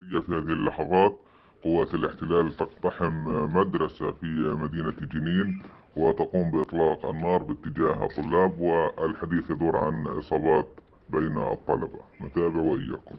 في هذه اللحظات قوات الاحتلال تقتحم مدرسة في مدينة جنين وتقوم بإطلاق النار باتجاه الطلاب والحديث يدور عن إصابات بين الطلبة. نتابع وإياكم.